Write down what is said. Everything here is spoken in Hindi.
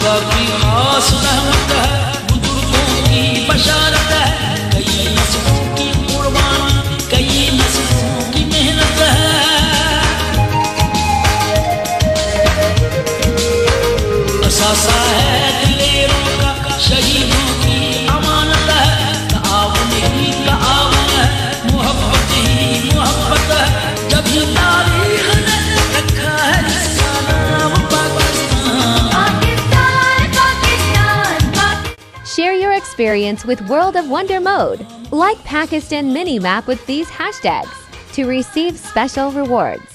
खुदा की खास रहमत है, बुज़ुर्गों की बशारत है, कई नस्लों की कुर्बानी, कई नस्लों की मेहनत है। असासा है दिल Share your experience with World of Wonder mode. Like Pakistan Mini Map with these hashtags to receive special rewards.